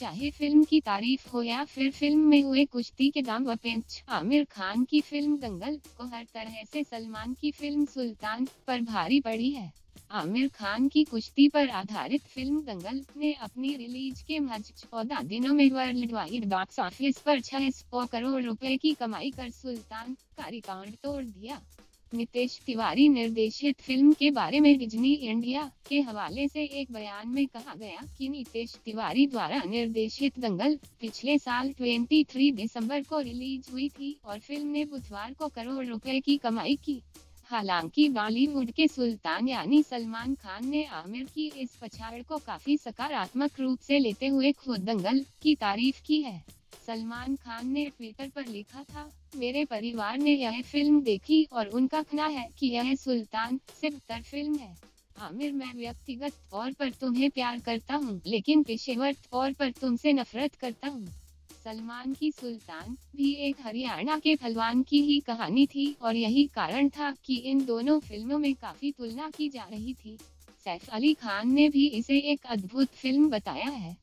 चाहे फ़िल्म की तारीफ़ हो या फिर फ़िल्म में हुए कुश्ती के दाम व पेंच। आमिर खान की फ़िल्म दंगल को हर तरह से सलमान की फ़िल्म सुल्तान पर भारी पड़ी है। आमिर खान की कुश्ती पर आधारित फ़िल्म दंगल ने अपनी रिलीज़ के महज चौदह दिनों में वर्ल्ड वाइड बॉक्स ऑफ़िस पर छह सौ करोड़ रुपए की कमाई कर सुल्तान का रिकॉर्ड तोड़ दिया। नितेश तिवारी निर्देशित फ़िल्म के बारे में डिज्नी इंडिया के हवाले से एक बयान में कहा गया कि नितेश तिवारी द्वारा निर्देशित दंगल पिछले साल 23 दिसंबर को रिलीज़ हुई थी और फ़िल्म ने बुधवार को करोड़ रुपए की कमाई की। हालाँकि बॉलीवुड के सुल्तान यानी सलमान खान ने आमिर की इस पछाड़ को काफ़ी सकारात्मक रूप से लेते हुए खुद दंगल की तारीफ़ की है। सलमान खान ने ट्विटर पर लिखा था, मेरे परिवार ने यह फ़िल्म देखी और उनका कहना है कि यह सुल्तान से बेहतर फ़िल्म है। आमिर, मैं व्यक्तिगत तौर पर तुम्हें प्यार करता हूँ, लेकिन पेशेवर तौर पर तुमसे नफरत करता हूँ। सलमान की सुल्तान भी एक हरियाणा के पहलवान की ही कहानी थी और यही कारण था कि इन दोनों फ़िल्मों में काफ़ी तुलना की जा रही थी। सैफ अली खान ने भी इसे एक अद्भुत फ़िल्म बताया है।